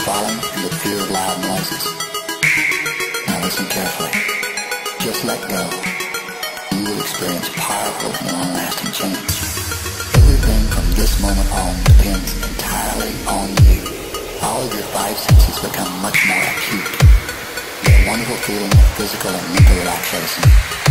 the bottom and the fear of loud noises. Now listen carefully. Just let go. You will experience powerful and long-lasting change. Everything from this moment on depends entirely on you. All of your five senses become much more acute. A wonderful feeling of physical and mental relaxation